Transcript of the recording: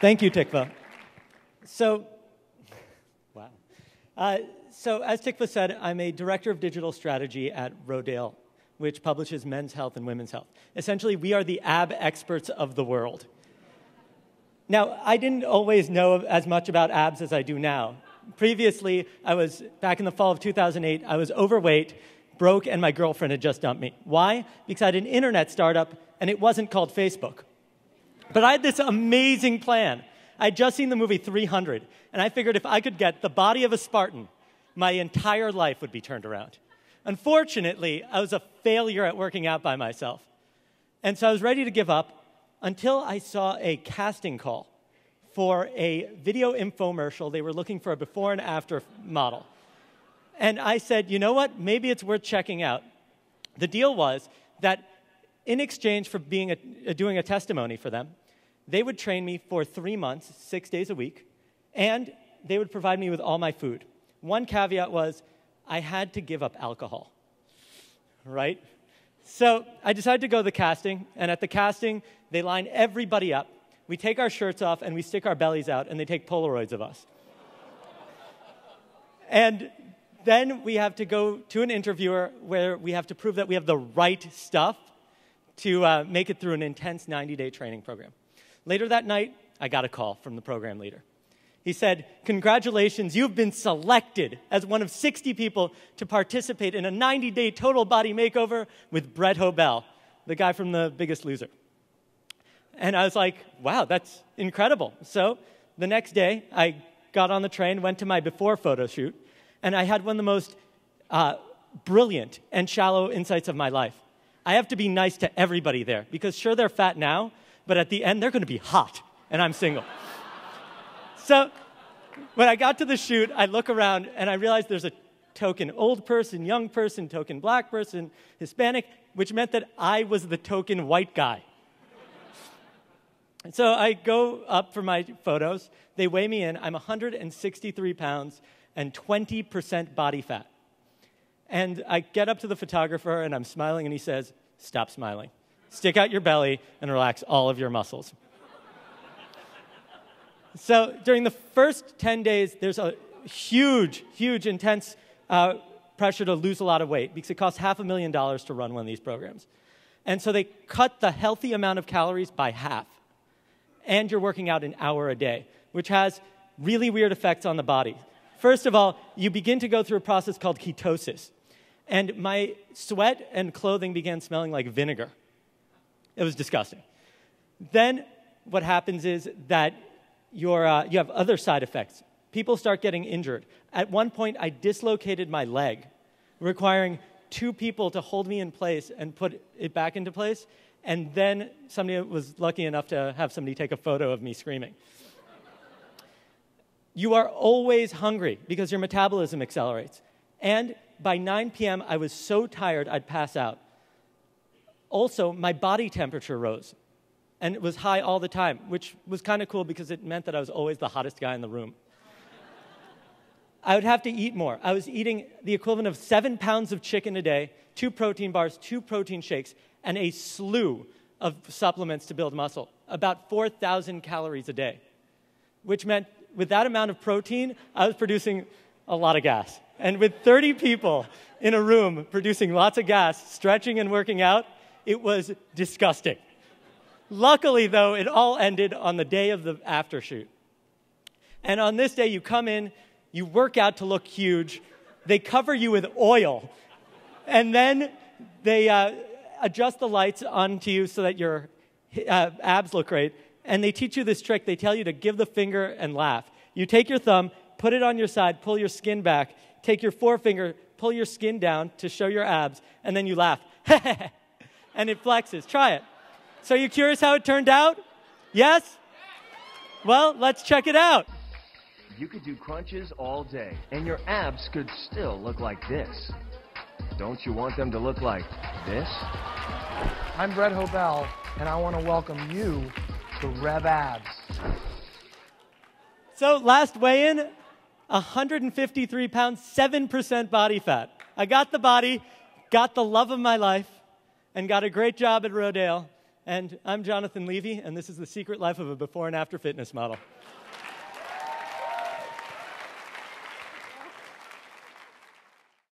Thank you, Tikva. So, wow. Uh, so, as Tikva said, I'm a director of digital strategy at Rodale, which publishes men's health and women's health. Essentially, we are the ab experts of the world. Now, I didn't always know as much about abs as I do now. Previously, I was, back in the fall of 2008, I was overweight, broke, and my girlfriend had just dumped me. Why? Because I had an internet startup, and it wasn't called Facebook. But I had this amazing plan. I'd just seen the movie 300, and I figured if I could get the body of a Spartan, my entire life would be turned around. Unfortunately, I was a failure at working out by myself. And so I was ready to give up until I saw a casting call for a video infomercial. They were looking for a before and after model. And I said, you know what? Maybe it's worth checking out. The deal was that in exchange for being a, doing a testimony for them, they would train me for three months, six days a week, and they would provide me with all my food. One caveat was I had to give up alcohol, right? So I decided to go to the casting, and at the casting, they line everybody up. We take our shirts off and we stick our bellies out, and they take Polaroids of us. and then we have to go to an interviewer where we have to prove that we have the right stuff to uh, make it through an intense 90 day training program. Later that night, I got a call from the program leader. He said, Congratulations, you've been selected as one of 60 people to participate in a 90 day total body makeover with Brett Hoebel, the guy from The Biggest Loser. And I was like, Wow, that's incredible. So the next day, I got on the train, went to my before photo shoot, and I had one of the most uh, brilliant and shallow insights of my life. I have to be nice to everybody there because, sure, they're fat now, but at the end, they're going to be hot, and I'm single. so when I got to the shoot, I look around and I realize there's a token old person, young person, token black person, Hispanic, which meant that I was the token white guy. And so I go up for my photos. They weigh me in. I'm 163 pounds and 20% body fat. And I get up to the photographer and I'm smiling, and he says, Stop smiling. Stick out your belly and relax all of your muscles. so during the first 10 days, there's a huge, huge, intense uh, pressure to lose a lot of weight because it costs half a million dollars to run one of these programs. And so they cut the healthy amount of calories by half. And you're working out an hour a day, which has really weird effects on the body. First of all, you begin to go through a process called ketosis. And my sweat and clothing began smelling like vinegar. It was disgusting. Then what happens is that uh, you have other side effects. People start getting injured. At one point, I dislocated my leg, requiring two people to hold me in place and put it back into place. And then somebody was lucky enough to have somebody take a photo of me screaming. you are always hungry because your metabolism accelerates. And by 9 p.m., I was so tired I'd pass out. Also, my body temperature rose and it was high all the time, which was kind of cool because it meant that I was always the hottest guy in the room. I would have to eat more. I was eating the equivalent of seven pounds of chicken a day, two protein bars, two protein shakes, and a slew of supplements to build muscle, about 4,000 calories a day, which meant with that amount of protein, I was producing a lot of gas. And with 30 people in a room producing lots of gas, stretching and working out, it was disgusting. Luckily, though, it all ended on the day of the after shoot. And on this day, you come in, you work out to look huge, they cover you with oil, and then they uh, adjust the lights onto you so that your uh, abs look great. And they teach you this trick. They tell you to give the finger and laugh. You take your thumb, put it on your side, pull your skin back, take your forefinger, pull your skin down to show your abs, and then you laugh. and it flexes. Try it. So, you curious how it turned out? Yes? Well, let's check it out. You could do crunches all day, and your abs could still look like this. Don't you want them to look like this? I'm Brett Hoebel, and I want to welcome you to Rev Abs. So, last weigh in 153 pounds, 7% body fat. I got the body, got the love of my life, and got a great job at Rodale And I'm Jonathan Levy, and this is the secret life of a before and after fitness model.